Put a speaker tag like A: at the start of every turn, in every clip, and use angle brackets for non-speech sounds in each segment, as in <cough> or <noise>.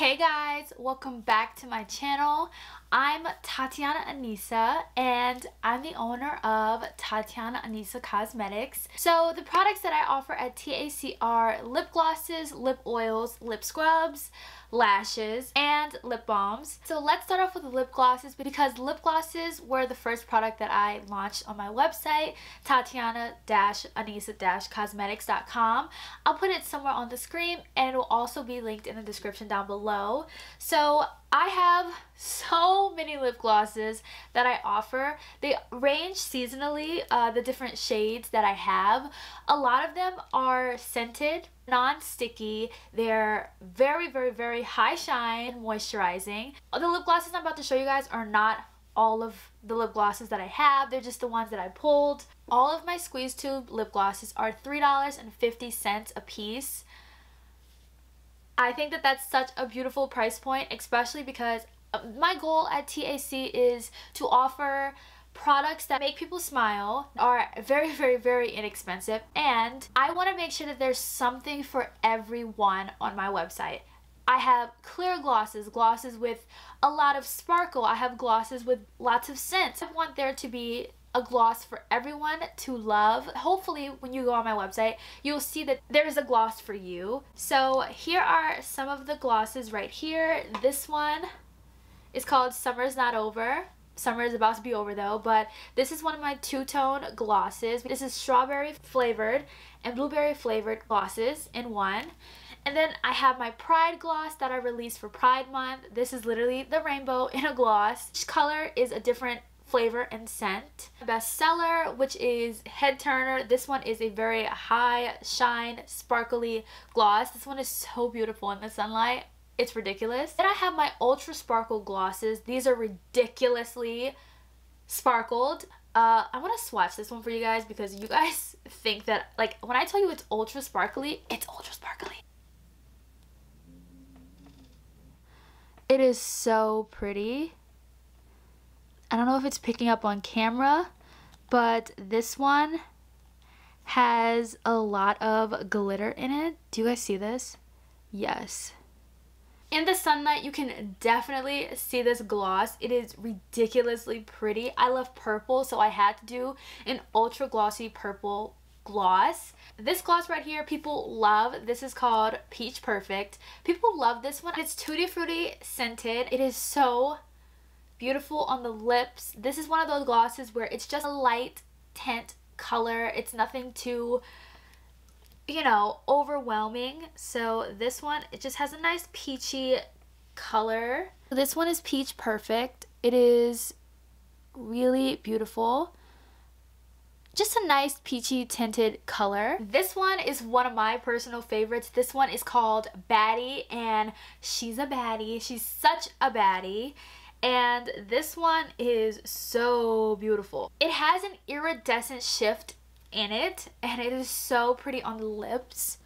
A: Hey guys, welcome back to my channel. I'm Tatianna Anesa and I'm the owner of Tatianna Anesa Cosmetics. So the products that I offer at TAC are lip glosses, lip oils, lip scrubs, lashes, and lip balms. So let's start off with the lip glosses because lip glosses were the first product that I launched on my website, tatianna-anesa-cosmetics.com. I'll put it somewhere on the screen and it will also be linked in the description down below. So I have so many lip glosses that I offer. They range seasonally, uh, the different shades that I have. A lot of them are scented, non-sticky. They're very, very, very high shine, moisturizing. The lip glosses I'm about to show you guys are not all of the lip glosses that I have. They're just the ones that I pulled. All of my squeeze tube lip glosses are $3.50 a piece. I think that that's such a beautiful price point, especially because uh, my goal at TAC is to offer products that make people smile are very very very inexpensive and I want to make sure that there's something for everyone on my website. I have clear glosses, glosses with a lot of sparkle. I have glosses with lots of scents. I want there to be a gloss for everyone to love. Hopefully when you go on my website, you'll see that there's a gloss for you. So here are some of the glosses right here. This one is called Summer's Not Over. Summer is about to be over though, but this is one of my two-tone glosses. This is strawberry flavored and blueberry flavored glosses in one. And then I have my Pride gloss that I released for Pride Month. This is literally the rainbow in a gloss. Each color is a different flavor and scent. Bestseller, which is Head Turner. This one is a very high shine, sparkly gloss. This one is so beautiful in the sunlight. It's ridiculous. Then I have my Ultra Sparkle glosses. These are ridiculously sparkled. Uh, I want to swatch this one for you guys because you guys <laughs> think that, like, when I tell you it's ultra sparkly, it's ultra sparkly. It is so pretty. I don't know if it's picking up on camera, but this one has a lot of glitter in it. Do you guys see this? Yes. In the sunlight, you can definitely see this gloss. It is ridiculously pretty. I love purple, so I had to do an ultra glossy purple gloss. This gloss right here, people love. This is called Peach Perfect. People love this one. It's Tutti Frutti scented. It is so beautiful on the lips. This is one of those glosses where it's just a light tint color. It's nothing too, you know, overwhelming. So this one, it just has a nice peachy color. This one is Peach Perfect. It is really beautiful. Just a nice peachy tinted color. This one is one of my personal favorites. This one is called Baddie and she's a baddie. She's such a baddie and this one is so beautiful. It has an iridescent shift in it and it is so pretty on the lips.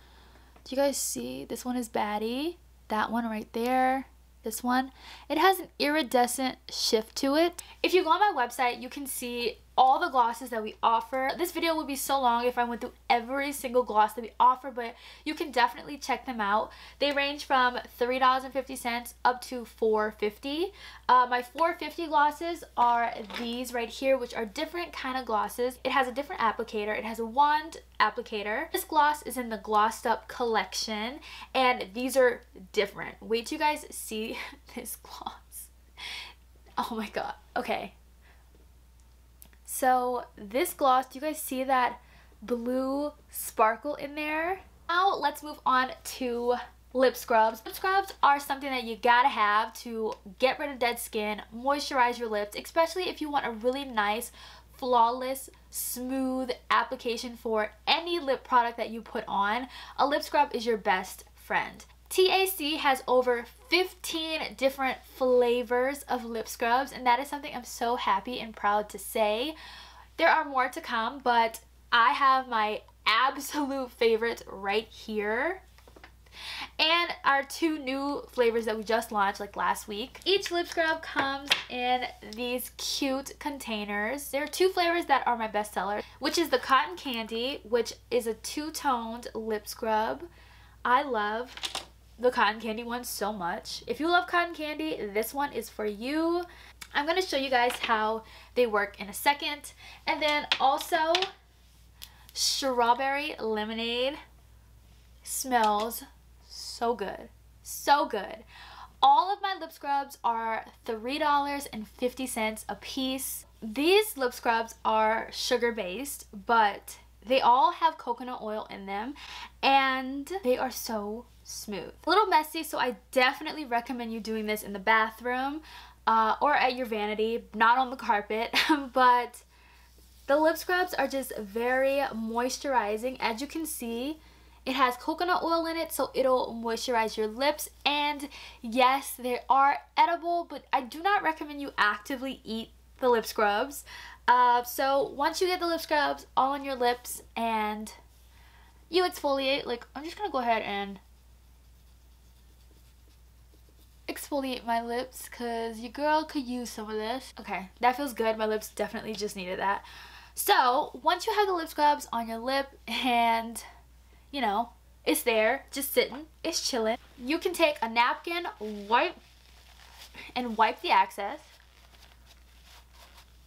A: Do you guys see? This one is Baddie. That one right there this one. It has an iridescent shift to it. If you go on my website, you can see all the glosses that we offer. This video would be so long if I went through every single gloss that we offer, but you can definitely check them out. They range from $3.50 up to $4.50. Uh, my $4.50 glosses are these right here, which are different kind of glosses. It has a different applicator. It has a wand applicator. This gloss is in the Glossed Up collection, and these are different. Wait till you guys see <laughs> this gloss. Oh my god. Okay, so this gloss, do you guys see that blue sparkle in there? Now let's move on to lip scrubs. Lip scrubs are something that you gotta have to get rid of dead skin, moisturize your lips, especially if you want a really nice, flawless, smooth application for any lip product that you put on. A lip scrub is your best friend. TAC has over 15 different flavors of lip scrubs and that is something I'm so happy and proud to say. There are more to come but I have my absolute favorite right here and our two new flavors that we just launched like last week. Each lip scrub comes in these cute containers. There are two flavors that are my best seller, which is the Cotton Candy, which is a two-toned lip scrub. I love the cotton candy one so much. If you love cotton candy, this one is for you. I'm going to show you guys how they work in a second. And then also, strawberry lemonade smells so good. So good. All of my lip scrubs are $3.50 a piece. These lip scrubs are sugar based, but they all have coconut oil in them and they are so smooth. A little messy, so I definitely recommend you doing this in the bathroom uh, or at your vanity, not on the carpet, <laughs> but the lip scrubs are just very moisturizing. As you can see, it has coconut oil in it, so it'll moisturize your lips. And yes, they are edible, but I do not recommend you actively eat the lip scrubs. Uh, so once you get the lip scrubs all on your lips and you exfoliate, like I'm just gonna go ahead and exfoliate my lips because your girl could use some of this. Okay, that feels good. My lips definitely just needed that. So once you have the lip scrubs on your lip and you know, it's there, just sitting, it's chilling. You can take a napkin, wipe, and wipe the excess.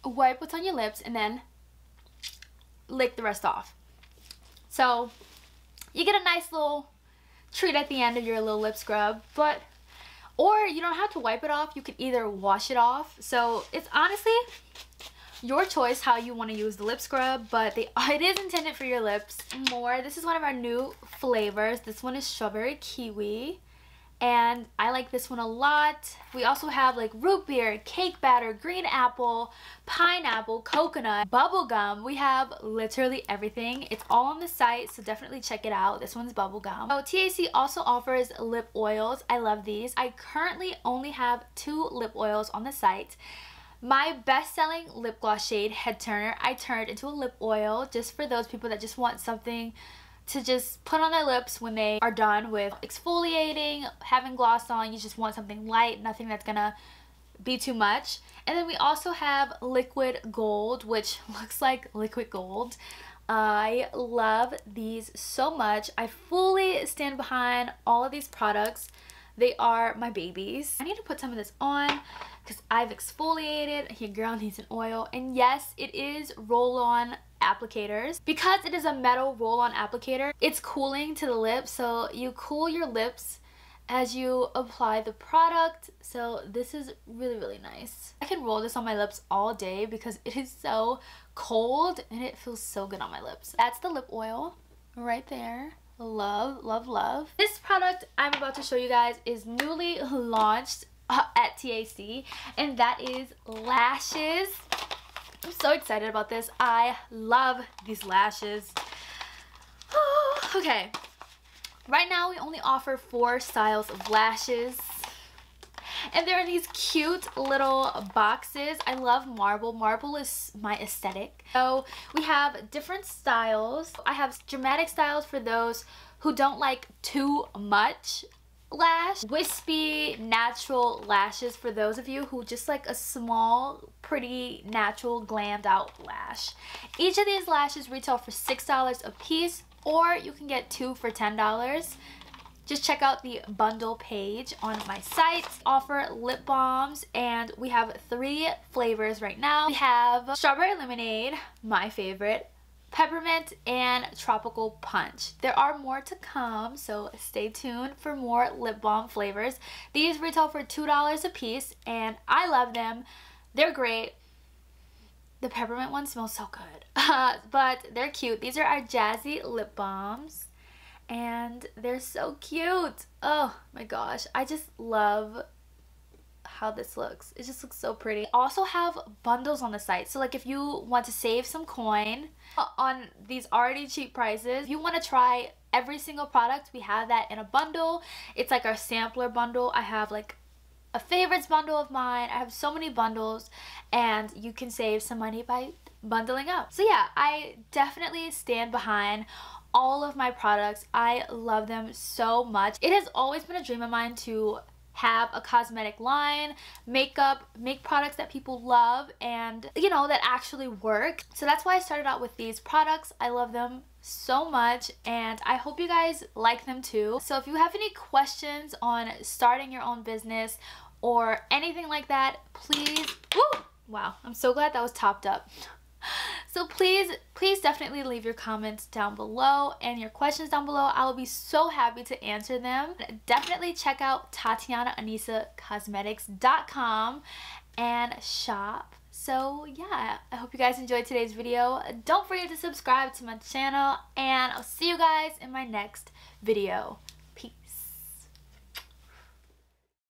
A: Wipe what's on your lips, and then lick the rest off. So, you get a nice little treat at the end of your little lip scrub, but, or you don't have to wipe it off, you can either wash it off. So, it's honestly, your choice how you want to use the lip scrub but they <laughs> it is intended for your lips. More this is one of our new flavors. This one is strawberry kiwi and I like this one a lot. We also have like root beer, cake batter, green apple, pineapple, coconut, bubblegum. We have literally everything. It's all on the site, so definitely check it out. This one's bubblegum. Oh, TAC also offers lip oils. I love these. I currently only have two lip oils on the site. My best-selling lip gloss shade, Head Turner, I turned into a lip oil just for those people that just want something to just put on their lips when they are done with exfoliating, having gloss on. You just want something light, nothing that's gonna be too much. And then we also have Liquid Gold, which <laughs> looks like liquid gold. I love these so much. I fully stand behind all of these products. They are my babies. I need to put some of this on because I've exfoliated. Your girl <laughs> needs an oil. And yes, it is roll-on applicators. Because it is a metal roll-on applicator, it's cooling to the lips. So you cool your lips as you apply the product. So this is really, really nice. I can roll this on my lips all day because it is so cold and it feels so good on my lips. That's the lip oil right there. Love, love, love. This product I'm about to show you guys is newly launched uh, at TAC and that is lashes. I'm so excited about this. I love these lashes. <sighs> okay. Right now we only offer four styles of lashes. And they're in these cute little boxes. I love marble. Marble is my aesthetic. So we have different styles. I have dramatic styles for those who don't like too much lash. Wispy natural lashes for those of you who just like a small, pretty, natural, glammed out lash. Each of these lashes retail for $6 a piece or you can get two for $10. Just check out the bundle page on my site. Offer lip balms and we have three flavors right now. We have strawberry lemonade, my favorite, peppermint and tropical punch. There are more to come so stay tuned for more lip balm flavors. These retail for two dollars a piece and i love them. They're great. The peppermint one smells so good. Uh, <laughs> but they're cute. These are our jazzy lip balms and they're so cute. Oh my gosh. I just love how this looks. It just looks so pretty. Also have bundles on the site. So like if you want to save some coin on these already cheap prices, you want to try every single product, we have that in a bundle. It's like our sampler bundle. I have like a favorites bundle of mine. I have so many bundles and you can save some money by bundling up. So yeah, I definitely stand behind all of my products. I love them so much. It has always been a dream of mine to have a cosmetic line, makeup, make products that people love and, you know, that actually work. So that's why I started out with these products. I love them so much and I hope you guys like them too. So if you have any questions on starting your own business or anything like that, please, woo, wow, I'm so glad that was topped up. <laughs> So please, please definitely leave your comments down below and your questions down below. I will be so happy to answer them. Definitely check out TatiannaAnesaCosmetics.com and shop. So yeah, I hope you guys enjoyed today's video. Don't forget to subscribe to my channel and I'll see you guys in my next video.